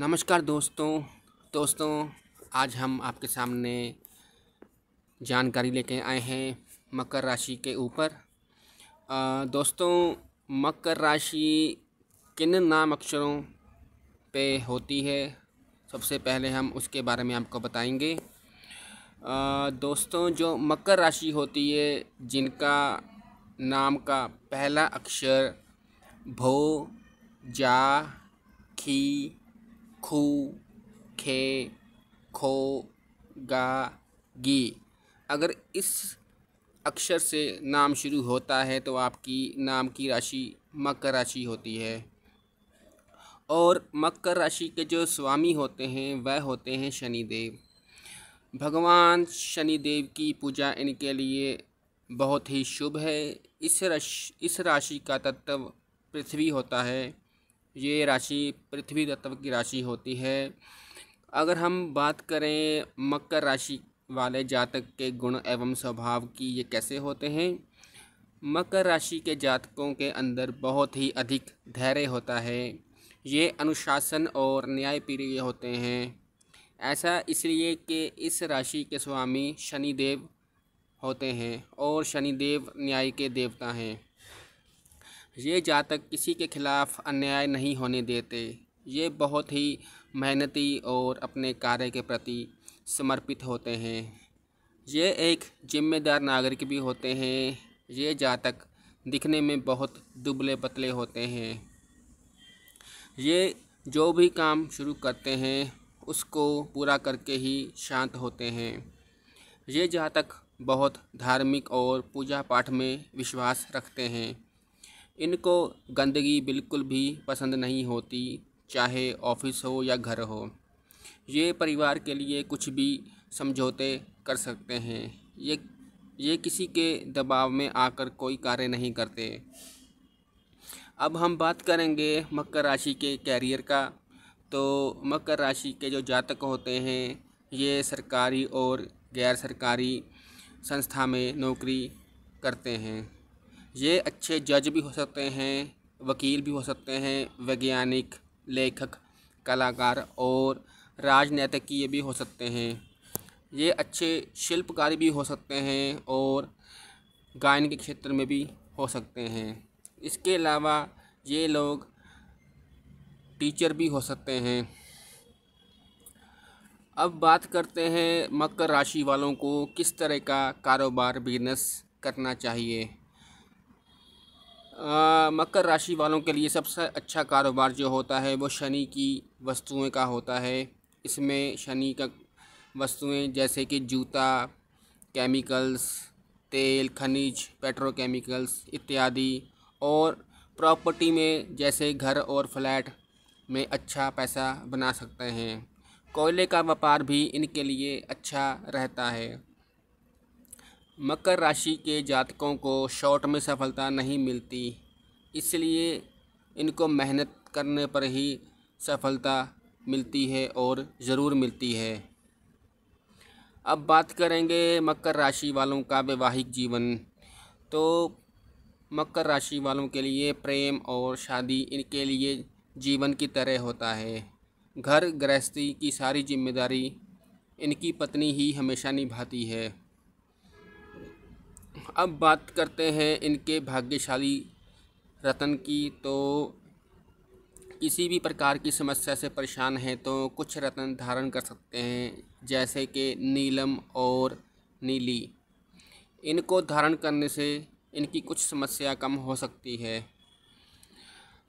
नमस्कार दोस्तों। दोस्तों, आज हम आपके सामने जानकारी लेके आए हैं मकर राशि के ऊपर। दोस्तों, मकर राशि किन नाम अक्षरों पे होती है? सबसे पहले हम उसके बारे में आपको बताएँगे। दोस्तों, जो मकर राशि होती है, जिनका नाम का पहला अक्षर भो, जा, खी खू खे खो गा गी अगर इस अक्षर से नाम शुरू होता है तो आपकी नाम की राशि मकर राशि होती है। और मकर राशि के जो स्वामी होते हैं, वह होते हैं शनिदेव। भगवान शनिदेव की पूजा इनके लिए बहुत ही शुभ है। इस राशि इस राशि का तत्व पृथ्वी होता है। ये राशि पृथ्वी तत्व की राशि होती है। अगर हम बात करें मकर राशि वाले जातक के गुण एवं स्वभाव की ये कैसे होते हैं, मकर राशि के जातकों के अंदर बहुत ही अधिक धैर्य होता है। ये अनुशासन और न्यायप्रिय होते हैं। ऐसा इसलिए कि इस राशि के स्वामी शनिदेव होते हैं और शनिदेव न्याय के देवता हैं। ये जातक किसी के खिलाफ़ अन्याय नहीं होने देते। ये बहुत ही मेहनती और अपने कार्य के प्रति समर्पित होते हैं। ये एक जिम्मेदार नागरिक भी होते हैं। ये जातक दिखने में बहुत दुबले पतले होते हैं। ये जो भी काम शुरू करते हैं, उसको पूरा करके ही शांत होते हैं। ये जातक बहुत धार्मिक और पूजा पाठ में विश्वास रखते हैं। इनको गंदगी बिल्कुल भी पसंद नहीं होती, चाहे ऑफ़िस हो या घर हो। ये परिवार के लिए कुछ भी समझौते कर सकते हैं। ये ये किसी के दबाव में आकर कोई कार्य नहीं करते। अब हम बात करेंगे मकर राशि के कैरियर का। तो मकर राशि के जो जातक होते हैं, ये सरकारी और गैर सरकारी संस्था में नौकरी करते हैं। ये अच्छे जज भी हो सकते हैं, वकील भी हो सकते हैं, वैज्ञानिक, लेखक, कलाकार और राजनीतिज्ञ भी हो सकते हैं। ये अच्छे शिल्पकारी भी हो सकते हैं और गायन के क्षेत्र में भी हो सकते हैं। इसके अलावा ये लोग टीचर भी हो सकते हैं। अब बात करते हैं मकर राशि वालों को किस तरह का कारोबार, बिज़नेस करना चाहिए। मकर राशि वालों के लिए सबसे अच्छा कारोबार जो होता है वो शनि की वस्तुएँ का होता है। इसमें शनि का वस्तुएँ जैसे कि जूता, केमिकल्स, तेल, खनिज, पेट्रोकेमिकल्स इत्यादि और प्रॉपर्टी में जैसे घर और फ्लैट में अच्छा पैसा बना सकते हैं। कोयले का व्यापार भी इनके लिए अच्छा रहता है। मकर राशि के जातकों को शॉर्ट में सफलता नहीं मिलती, इसलिए इनको मेहनत करने पर ही सफलता मिलती है और ज़रूर मिलती है। अब बात करेंगे मकर राशि वालों का वैवाहिक जीवन। तो मकर राशि वालों के लिए प्रेम और शादी इनके लिए जीवन की तरह होता है। घर गृहस्थी की सारी ज़िम्मेदारी इनकी पत्नी ही हमेशा निभाती है। अब बात करते हैं इनके भाग्यशाली रतन की। तो किसी भी प्रकार की समस्या से परेशान हैं तो कुछ रतन धारण कर सकते हैं, जैसे कि नीलम और नीली। इनको धारण करने से इनकी कुछ समस्या कम हो सकती है।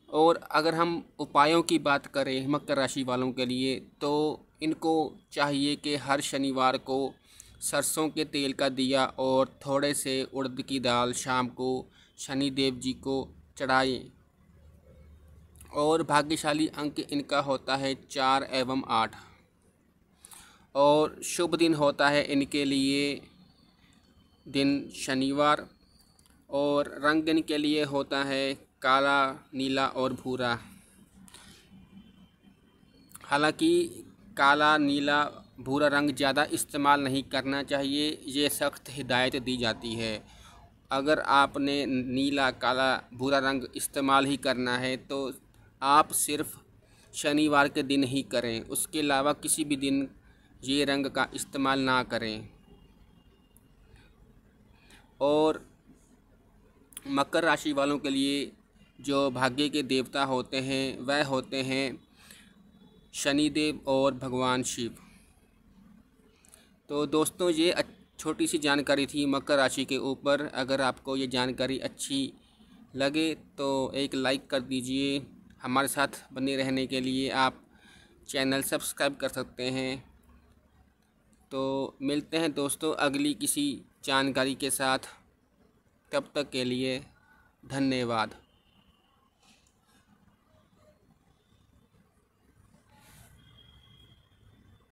और अगर हम उपायों की बात करें मकर राशि वालों के लिए तो इनको चाहिए कि हर शनिवार को सरसों के तेल का दिया और थोड़े से उड़द की दाल शाम को शनि देव जी को चढ़ाएँ। और भाग्यशाली अंक इनका होता है चार एवं आठ। और शुभ दिन होता है इनके लिए दिन शनिवार। और रंग इनके लिए होता है काला, नीला और भूरा। हालाँकि काला, नीला भूरा रंग ज़्यादा इस्तेमाल नहीं करना चाहिए, ये सख्त हिदायत दी जाती है। अगर आपने नीला, काला, भूरा रंग इस्तेमाल ही करना है तो आप सिर्फ़ शनिवार के दिन ही करें। उसके अलावा किसी भी दिन ये रंग का इस्तेमाल ना करें। और मकर राशि वालों के लिए जो भाग्य के देवता होते हैं, वह होते हैं शनिदेव और भगवान शिव। तो दोस्तों, ये छोटी सी जानकारी थी मकर राशि के ऊपर। अगर आपको ये जानकारी अच्छी लगे तो एक लाइक कर दीजिए। हमारे साथ बने रहने के लिए आप चैनल सब्सक्राइब कर सकते हैं। तो मिलते हैं दोस्तों अगली किसी जानकारी के साथ। तब तक के लिए धन्यवाद।